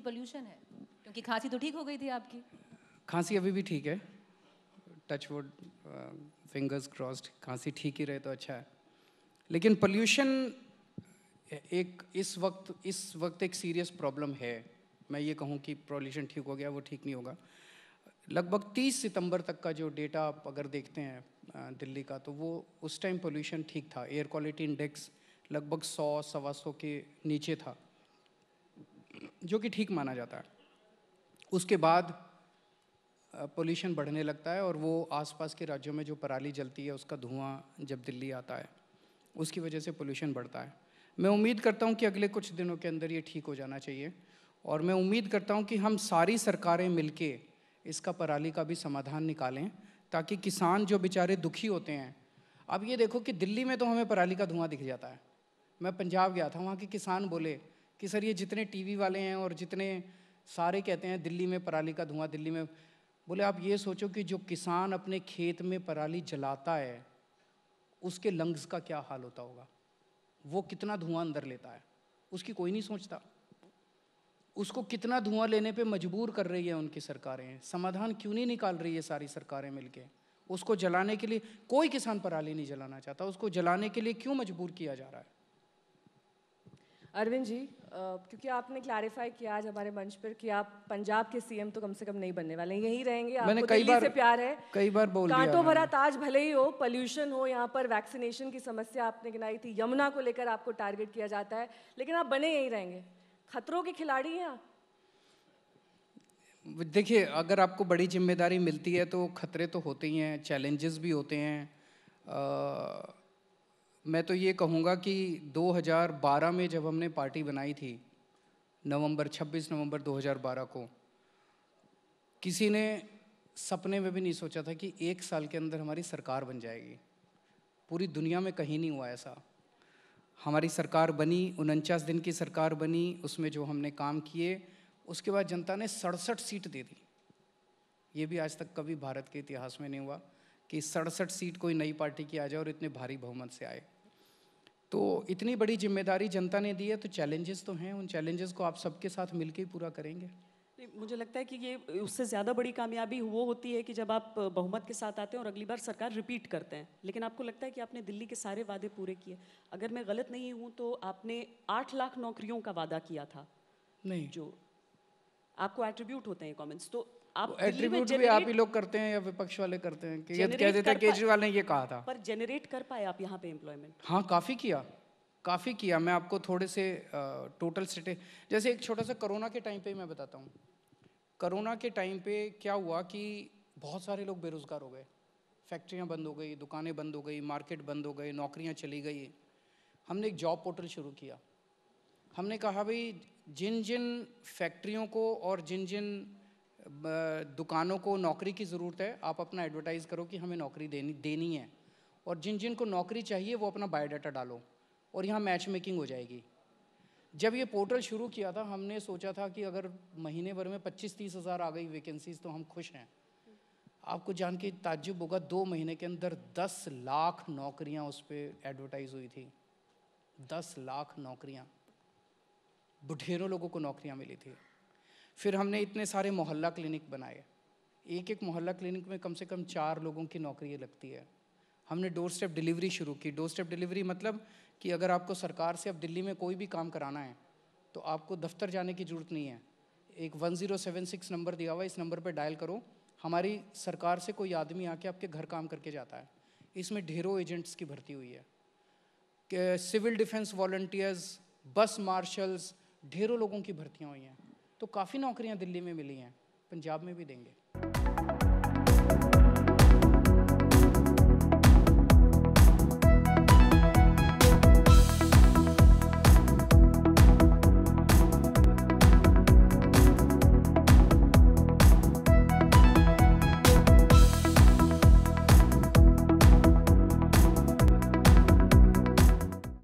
कि पोल्यूशन है? क्योंकि खांसी तो ठीक हो गई थी आपकी। खांसी अभी भी ठीक है। टच वुड फिंगर्स क्रॉस्ड खांसी ठीक ही रहे तो अच्छा है। लेकिन पोल्यूशन एक, इस वक्त इस वक्त एक सीरियस प्रॉब्लम है। मैं ये कहूँ कि पोल्यूशन ठीक हो गया, वो ठीक नहीं होगा। लगभग 30 सितंबर तक का जो डेटा आप अगर देखते हैं दिल्ली का तो वो उस टाइम पोल्यूशन ठीक था। एयर क्वालिटी इंडेक्स लगभग 100 सवा सौ के नीचे था। जो कि ठीक माना जाता है। उसके बाद पोल्यूशन बढ़ने लगता है और वो आसपास के राज्यों में जो पराली जलती है, उसका धुआँ जब दिल्ली आता है, उसकी वजह से पोल्यूशन बढ़ता है। मैं उम्मीद करता हूँ कि अगले कुछ दिनों के अंदर ये ठीक हो जाना चाहिए और मैं उम्मीद करता हूँ कि हम सारी सरकारें मिलके इसका पराली का भी समाधान निकालें, ताकि किसान जो बेचारे दुखी होते हैं, अब ये देखो कि दिल्ली में तो हमें पराली का धुआँ दिख जाता है। मैं पंजाब गया था, वहाँ के किसान बोले कि सर ये जितने टीवी वाले हैं और जितने सारे कहते हैं, दिल्ली में पराली का धुआँ, दिल्ली में, बोले आप ये सोचो कि जो किसान अपने खेत में पराली जलाता है, उसके लंग्स का क्या हाल होता होगा? वो कितना धुआँ अंदर लेता है? उसकी कोई नहीं सोचता। उसको कितना धुआँ लेने पे मजबूर कर रही है उनकी सरकारें? समाधान क्यों नहीं निकाल रही है सारी सरकारें मिलके? उसको जलाने के लिए कोई किसान पराली नहीं जलाना चाहता। उसको जलाने के लिए क्यों मजबूर किया जा रहा है? अरविंद जी क्योंकि आपने क्लैरिफाई किया आज हमारे मंच पर कि आप पंजाब के सीएम तो कम से कम नहीं बनने वाले। यहीं रहेंगे आपको कई बार, से प्यार है। कई बार बोल कांटों भरा ताज भले ही हो पोल्यूशन हो यहाँ पर वैक्सीनेशन की समस्या आपने गिनाई थी यमुना को लेकर आपको टारगेट किया जाता है लेकिन आप बने यहीं रहेंगे। खतरों के खिलाड़ी हैं आप। देखिए अगर आपको बड़ी ज़िम्मेदारी मिलती है तो खतरे तो होते ही हैं चैलेंजेस भी होते हैं मैं तो ये कहूँगा कि 2012 में जब हमने पार्टी बनाई थी, नवंबर 26 नवंबर 2012 को, किसी ने सपने में भी नहीं सोचा था कि एक साल के अंदर हमारी सरकार बन जाएगी। पूरी दुनिया में कहीं नहीं हुआ ऐसा। हमारी सरकार बनी, उनचास दिन की सरकार बनी, उसमें जो हमने काम किए, उसके बाद जनता ने सड़सठ सीट दे दी। ये भी आज तक कभी भारत के इतिहास में नहीं हुआ। कि सड़सठ सीट कोई नई पार्टी की आ जाए और इतने भारी बहुमत से आए। तो इतनी बड़ी ज़िम्मेदारी जनता ने दी है तो चैलेंजेस तो हैं। उन चैलेंजेस को आप सबके साथ मिलकर ही पूरा करेंगे। मुझे लगता है कि ये उससे ज़्यादा बड़ी कामयाबी वो होती है कि जब आप बहुमत के साथ आते हैं और अगली बार सरकार रिपीट करते हैं। लेकिन आपको लगता है कि आपने दिल्ली के सारे वादे पूरे किए? अगर मैं गलत नहीं हूँ तो आपने आठ लाख नौकरियों का वादा किया था। नहीं। जो आपको एट्रीब्यूट होते हैं कमेंट्स तो आप एट्रीब्यूट भी आप ही लोग करते हैं या विपक्ष वाले करते हैं कि ये कह देते हैं केजरीवाल ने ये कहा था। पर जनरेट कर पाए आप यहाँ पे एम्प्लॉयमेंट हाँ काफ़ी किया। काफ़ी किया। मैं आपको थोड़े से टोटल स्टेटे जैसे एक छोटा सा कोरोना के टाइम पे मैं बताता हूँ। कोरोना के टाइम पे क्या हुआ कि बहुत सारे लोग बेरोज़गार हो गए। फैक्ट्रियाँ बंद हो गई दुकानें बंद हो गई मार्केट बंद हो गई नौकरियाँ चली गई। हमने एक जॉब पोर्टल शुरू किया। हमने कहा भाई जिन जिन फैक्ट्रियों को और जिन जिन दुकानों को नौकरी की ज़रूरत है, आप अपना एडवर्टाइज़ करो कि हमें नौकरी देनी देनी है। और जिन जिन को नौकरी चाहिए, वो अपना बायोडाटा डालो और यहाँ मैच मेकिंग हो जाएगी। जब ये पोर्टल शुरू किया था, हमने सोचा था कि अगर महीने भर में पच्चीस तीस हज़ार आ गई वैकेंसीज तो हम खुश हैं। आपको जान के ताज्जुब होगा, दो महीने के अंदर दस लाख नौकरियाँ उस पर एडवर्टाइज हुई थी। दस लाख नौकरियाँ। ढेरों लोगों को नौकरियाँ मिली थी। फिर हमने इतने सारे मोहल्ला क्लिनिक बनाए। एक एक मोहल्ला क्लिनिक में कम से कम चार लोगों की नौकरी लगती है। हमने डोर स्टेप डिलीवरी शुरू की। डोर स्टेप डिलीवरी मतलब कि अगर आपको सरकार से अब दिल्ली में कोई भी काम कराना है तो आपको दफ्तर जाने की ज़रूरत नहीं है। एक one zero seven six number दिया हुआ है। इस नंबर पर डायल करो। हमारी सरकार से कोई आदमी आके आपके घर काम करके जाता है। इसमें ढेरों एजेंट्स की भर्ती हुई है। Civil defence volunteers, bus marshals ढेरों लोगों की भर्तियाँ हुई हैं। तो काफ़ी नौकरियाँ दिल्ली में मिली हैं, पंजाब में भी देंगे।